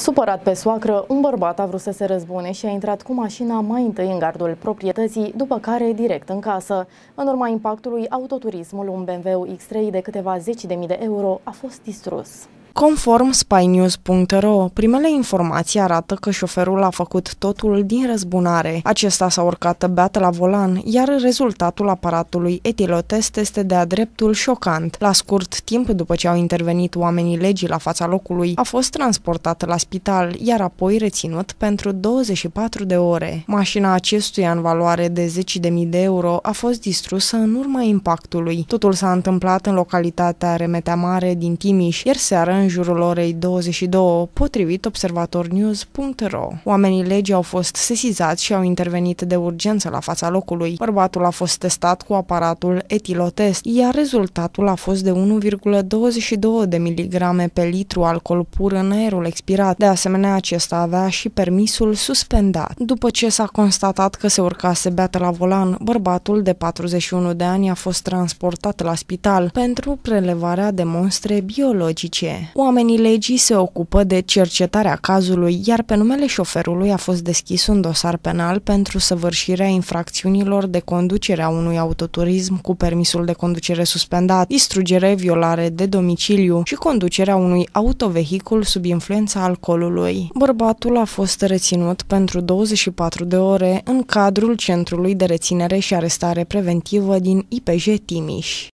Supărat pe soacră, un bărbat a vrut să se răzbune și a intrat cu mașina mai întâi în gardul proprietății, după care direct în casă. În urma impactului, autoturismul, un BMW X3 de câteva zeci de mii de euro, a fost distrus. Conform spynews.ro, primele informații arată că șoferul a făcut totul din răzbunare. Acesta s-a urcat beat la volan, iar rezultatul aparatului etilotest este de-a dreptul șocant. La scurt timp după ce au intervenit oamenii legii la fața locului, a fost transportat la spital, iar apoi reținut pentru 24 de ore. Mașina acestuia în valoare de 10.000 de euro a fost distrusă în urma impactului. Totul s-a întâmplat în localitatea Remetea Mare din Timiș, ieri seară în jurul orei 22, potrivit observatornews.ro. Oamenii legii au fost sesizați și au intervenit de urgență la fața locului. Bărbatul a fost testat cu aparatul etilotest, iar rezultatul a fost de 1,22 de miligrame pe litru alcool pur în aerul expirat. De asemenea, acesta avea și permisul suspendat. După ce s-a constatat că se urcase beată la volan, bărbatul de 41 de ani a fost transportat la spital pentru prelevarea de monstre biologice. Oamenii legii se ocupă de cercetarea cazului, iar pe numele șoferului a fost deschis un dosar penal pentru săvârșirea infracțiunilor de conducere a unui autoturism cu permisul de conducere suspendat, distrugere, violare de domiciliu și conducerea unui autovehicul sub influența alcoolului. Bărbatul a fost reținut pentru 24 de ore în cadrul Centrului de Reținere și Arestare Preventivă din IPJ Timiș.